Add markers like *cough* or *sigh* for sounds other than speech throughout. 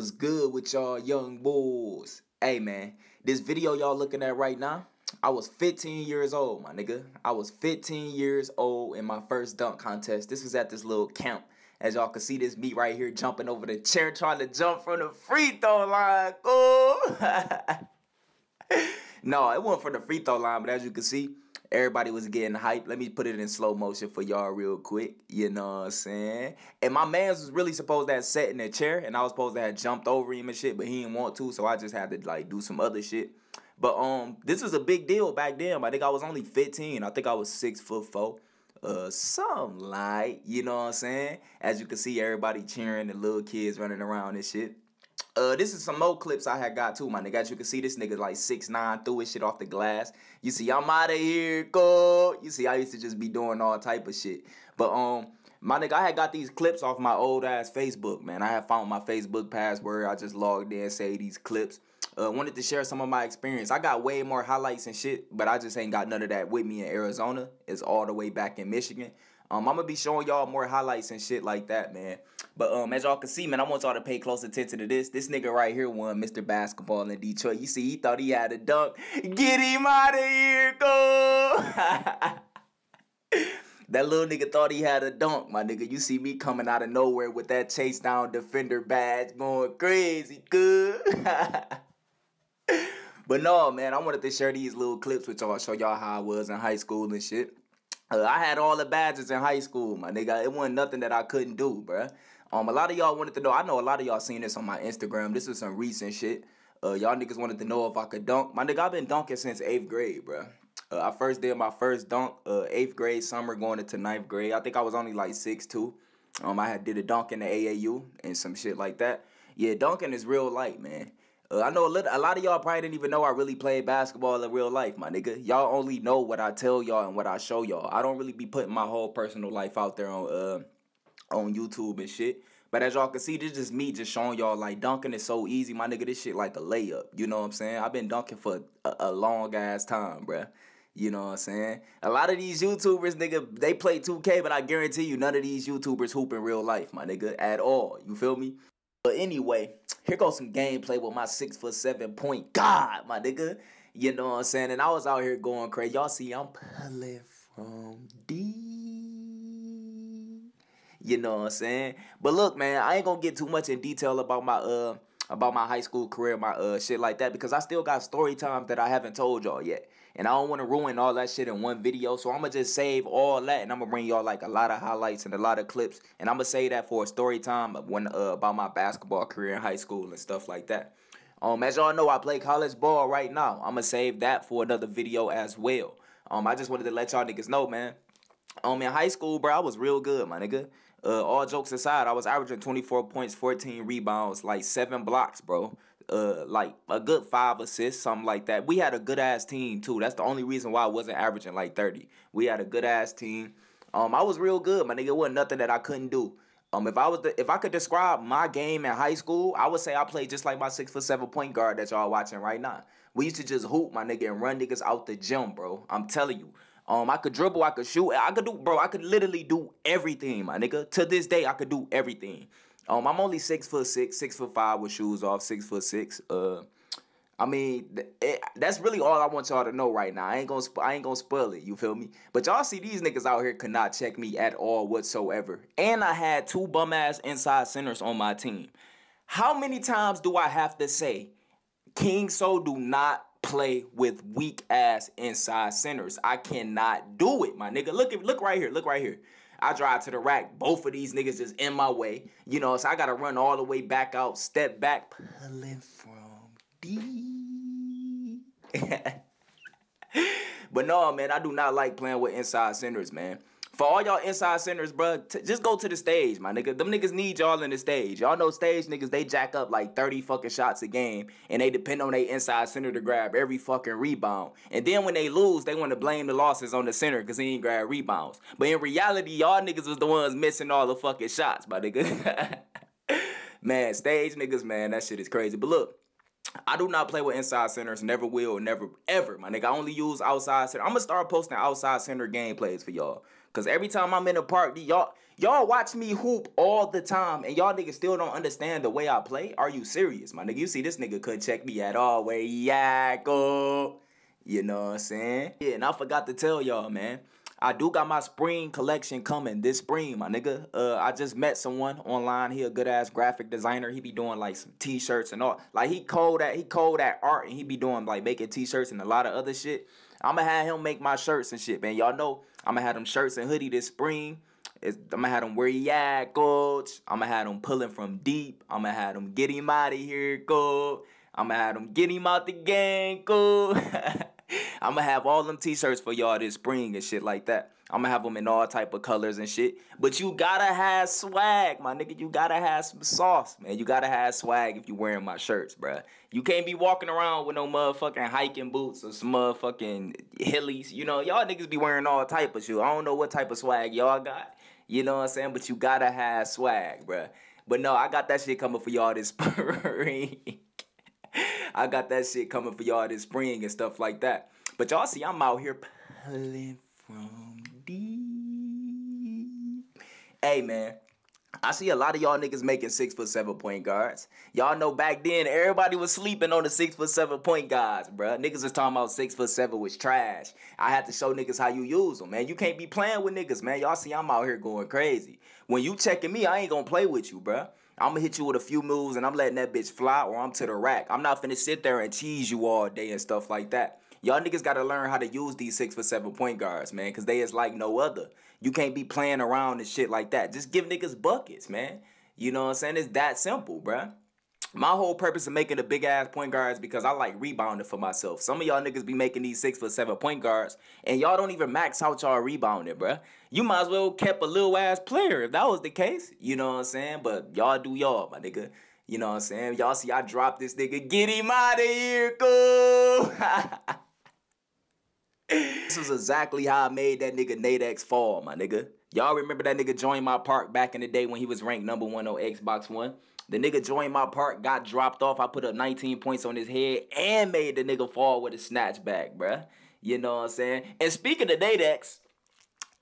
What's good with y'all young boys? Hey man, this video y'all looking at right now, I was 15 years old, my nigga. I was 15 years old in my first dunk contest. This was at this little camp. As y'all can see this me right here jumping over the chair trying to jump from the free throw line. *laughs* Go! *laughs* no, it wasn't for the free throw line, but as you can see, Everybody was getting hype. Let me put it in slow motion for y'all real quick. You know what I'm saying? And my man was really supposed to have sat in a chair and I was supposed to have jumped over him and shit, but he didn't want to, so I just had to like do some other shit. But um, this was a big deal back then. I think I was only 15. I think I was six foot four. Uh, some like, you know what I'm saying? As you can see, everybody cheering, the little kids running around and shit. Uh, this is some more clips I had got too, my nigga. As you can see, this nigga like six nine threw his shit off the glass. You see, I'm out of here, go. You see, I used to just be doing all type of shit. But um, my nigga, I had got these clips off my old ass Facebook, man. I had found my Facebook password. I just logged in, say these clips. Uh, wanted to share some of my experience. I got way more highlights and shit, but I just ain't got none of that with me in Arizona. It's all the way back in Michigan. Um, I'm gonna be showing y'all more highlights and shit like that, man. But um, as y'all can see, man, I want y'all to pay close attention to this. This nigga right here won Mr. Basketball in Detroit. You see, he thought he had a dunk. Get him out of here, go! *laughs* that little nigga thought he had a dunk, my nigga. You see me coming out of nowhere with that chase down defender badge going crazy, good. *laughs* but no, man, I wanted to share these little clips with y'all, show y'all how I was in high school and shit. Uh, I had all the badges in high school, my nigga. It wasn't nothing that I couldn't do, bruh. Um, a lot of y'all wanted to know. I know a lot of y'all seen this on my Instagram. This is some recent shit. Uh, y'all niggas wanted to know if I could dunk. My nigga, I've been dunking since eighth grade, bruh. Uh, I first did my first dunk, uh, eighth grade summer, going into ninth grade. I think I was only like six two. Um, I had did a dunk in the AAU and some shit like that. Yeah, dunking is real light, man. Uh, I know a, little, a lot of y'all probably didn't even know I really played basketball in real life, my nigga. Y'all only know what I tell y'all and what I show y'all. I don't really be putting my whole personal life out there on uh on YouTube and shit. But as y'all can see, this is just me just showing y'all like dunking is so easy, my nigga. This shit like a layup. You know what I'm saying? I've been dunking for a, a long ass time, bruh. You know what I'm saying? A lot of these YouTubers, nigga, they play 2K, but I guarantee you none of these YouTubers hoop in real life, my nigga, at all. You feel me? But anyway, here goes some gameplay with my six foot seven point God, my nigga. You know what I'm saying? And I was out here going crazy. Y'all see, I'm pulling from deep. You know what I'm saying? But look, man, I ain't gonna get too much in detail about my uh about my high school career, my uh shit like that, because I still got story times that I haven't told y'all yet. And I don't want to ruin all that shit in one video. So I'm going to just save all that. And I'm going to bring y'all like a lot of highlights and a lot of clips. And I'm going to say that for a story time when uh, about my basketball career in high school and stuff like that. Um, as y'all know, I play college ball right now. I'm going to save that for another video as well. Um, I just wanted to let y'all niggas know, man. Um, in high school, bro, I was real good, my nigga. Uh, all jokes aside, I was averaging 24 points, 14 rebounds, like seven blocks, bro uh like a good five assists, something like that. We had a good ass team too. That's the only reason why I wasn't averaging like 30. We had a good ass team. Um, I was real good, my nigga. It wasn't nothing that I couldn't do. Um, if I was the, if I could describe my game in high school, I would say I played just like my six foot seven point guard that y'all watching right now. We used to just hoop, my nigga, and run niggas out the gym, bro. I'm telling you. Um, I could dribble, I could shoot, I could do, bro. I could literally do everything, my nigga. To this day, I could do everything. Um, I'm only six foot six, six foot five with shoes off, six foot six. Uh, I mean, it, that's really all I want y'all to know right now. I ain't gonna, I ain't gonna spoil it. You feel me? But y'all see these niggas out here could not check me at all whatsoever. And I had two bum ass inside centers on my team. How many times do I have to say, King So do not play with weak ass inside centers? I cannot do it, my nigga. Look, at look right here. Look right here. I drive to the rack. Both of these niggas is in my way. You know, so I gotta run all the way back out, step back, pulling from D. *laughs* but no, man, I do not like playing with inside centers, man. For all y'all inside centers, bro, just go to the stage, my nigga. Them niggas need y'all in the stage. Y'all know stage niggas, they jack up like 30 fucking shots a game, and they depend on their inside center to grab every fucking rebound. And then when they lose, they want to blame the losses on the center because he ain't grab rebounds. But in reality, y'all niggas was the ones missing all the fucking shots, my nigga. *laughs* man, stage niggas, man, that shit is crazy. But look, I do not play with inside centers, never will, never ever, my nigga. I only use outside center. I'm gonna start posting outside center gameplays for y'all. Cause every time I'm in the park, y'all y'all watch me hoop all the time, and y'all niggas still don't understand the way I play. Are you serious, my nigga? You see this nigga couldn't check me at all. Where yeah, go. You know what I'm saying? Yeah, and I forgot to tell y'all, man. I do got my spring collection coming this spring, my nigga. Uh, I just met someone online. He a good ass graphic designer. He be doing like some t-shirts and all. Like he cold at he cold at art and he be doing like making t-shirts and a lot of other shit. I'ma have him make my shirts and shit, man. Y'all know I'ma have them shirts and hoodie this spring. It's, I'ma have them where he at, coach. I'ma have them pulling from deep. I'ma have them get him out of here, go. I'ma have them get him out the gang, *laughs* go. I'm gonna have all them t-shirts for y'all this spring and shit like that. I'm gonna have them in all type of colors and shit. But you gotta have swag, my nigga. You gotta have some sauce, man. You gotta have swag if you wearing my shirts, bruh. You can't be walking around with no motherfucking hiking boots or some motherfucking hillies. You know, y'all niggas be wearing all type of shit. I don't know what type of swag y'all got. You know what I'm saying? But you gotta have swag, bruh. But no, I got that shit coming for y'all this *laughs* spring. I got that shit coming for y'all this spring and stuff like that. But y'all see, I'm out here pulling from deep. Hey, man. I see a lot of y'all niggas making six foot seven point guards. Y'all know back then everybody was sleeping on the six foot seven point guards, bruh. Niggas was talking about six foot seven was trash. I had to show niggas how you use them, man. You can't be playing with niggas, man. Y'all see I'm out here going crazy. When you checking me, I ain't gonna play with you, bruh. I'm gonna hit you with a few moves and I'm letting that bitch fly or I'm to the rack. I'm not finna sit there and tease you all day and stuff like that. Y'all niggas gotta learn how to use these six for seven point guards, man, cause they is like no other. You can't be playing around and shit like that. Just give niggas buckets, man. You know what I'm saying? It's that simple, bruh. My whole purpose of making a big ass point guard is because I like rebounding for myself. Some of y'all niggas be making these six foot seven point guards, and y'all don't even max out y'all rebounding, bruh. You might as well kept a little ass player if that was the case. You know what I'm saying? But y'all do y'all, my nigga. You know what I'm saying? Y'all see I dropped this nigga. Get him out of here, cool. *laughs* this was exactly how I made that nigga Nadex fall, my nigga. Y'all remember that nigga joined my park back in the day when he was ranked number one on Xbox One? The nigga joined my park, got dropped off. I put up 19 points on his head and made the nigga fall with a snatchback, bruh. You know what I'm saying? And speaking of Nadex,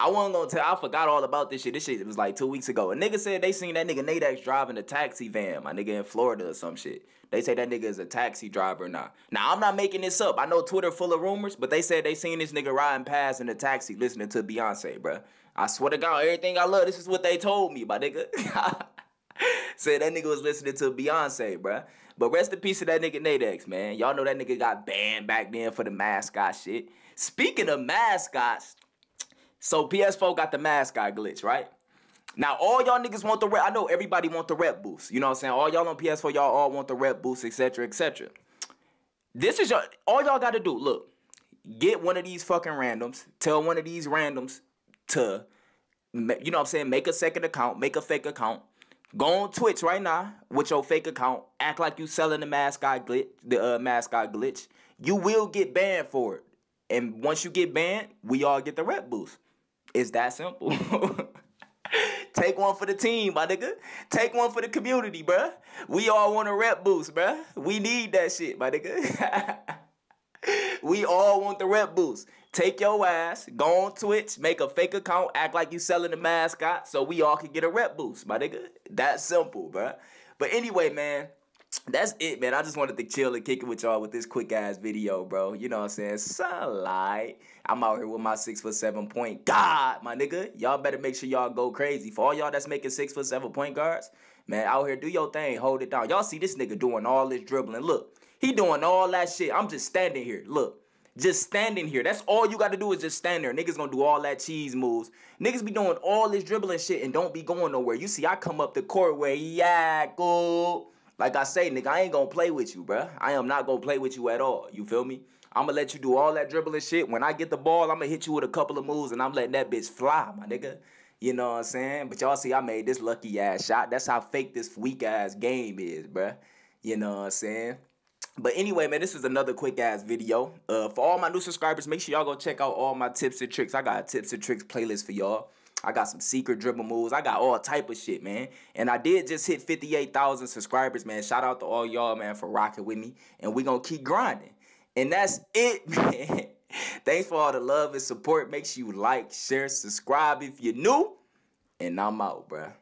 I wasn't gonna tell. I forgot all about this shit. This shit was like two weeks ago. A nigga said they seen that nigga Nadex driving a taxi van. My nigga in Florida or some shit. They say that nigga is a taxi driver now. Now I'm not making this up. I know Twitter full of rumors, but they said they seen this nigga riding past in a taxi listening to Beyonce, bruh. I swear to God, everything I love. This is what they told me, my nigga. *laughs* *laughs* Said that nigga was listening to Beyonce, bruh. But rest in peace to that nigga Nadex, man. Y'all know that nigga got banned back then for the mascot shit. Speaking of mascots, so PS4 got the mascot glitch, right? Now all y'all niggas want the rep. I know everybody want the rep boost. You know what I'm saying? All y'all on PS4, y'all all want the rep boost, etc., etc. This is your all y'all gotta do. Look, get one of these fucking randoms. Tell one of these randoms to, you know what I'm saying? Make a second account. Make a fake account. Go on Twitch right now with your fake account. Act like you selling the mascot glitch, the uh, mascot glitch. You will get banned for it. And once you get banned, we all get the rep boost. It's that simple. *laughs* Take one for the team, my nigga. Take one for the community, bruh. We all want a rep boost, bruh. We need that shit, my nigga. *laughs* we all want the rep boost. Take your ass, go on Twitch, make a fake account, act like you selling the mascot so we all can get a rep boost, my nigga. That simple, bruh. But anyway, man, that's it, man. I just wanted to chill and kick it with y'all with this quick ass video, bro. You know what I'm saying? Sunlight. I'm out here with my six foot seven point guard, my nigga. Y'all better make sure y'all go crazy. For all y'all that's making six foot seven point guards, man, out here, do your thing, hold it down. Y'all see this nigga doing all this dribbling. Look, he doing all that shit. I'm just standing here. Look. Just standing here. That's all you got to do is just stand there. Niggas gonna do all that cheese moves. Niggas be doing all this dribbling shit and don't be going nowhere. You see, I come up the court where, yeah, go. Like I say, nigga, I ain't gonna play with you, bruh. I am not gonna play with you at all. You feel me? I'm gonna let you do all that dribbling shit. When I get the ball, I'm gonna hit you with a couple of moves and I'm letting that bitch fly, my nigga. You know what I'm saying? But y'all see, I made this lucky ass shot. That's how fake this weak ass game is, bruh. You know what I'm saying? But anyway, man, this is another quick ass video. Uh, for all my new subscribers, make sure y'all go check out all my tips and tricks. I got a tips and tricks playlist for y'all. I got some secret dribble moves. I got all type of shit, man. And I did just hit 58,000 subscribers, man. Shout out to all y'all, man, for rocking with me. And we gonna keep grinding. And that's it, *laughs* man. Thanks for all the love and support. Make sure you like, share, subscribe if you're new. And I'm out, bruh.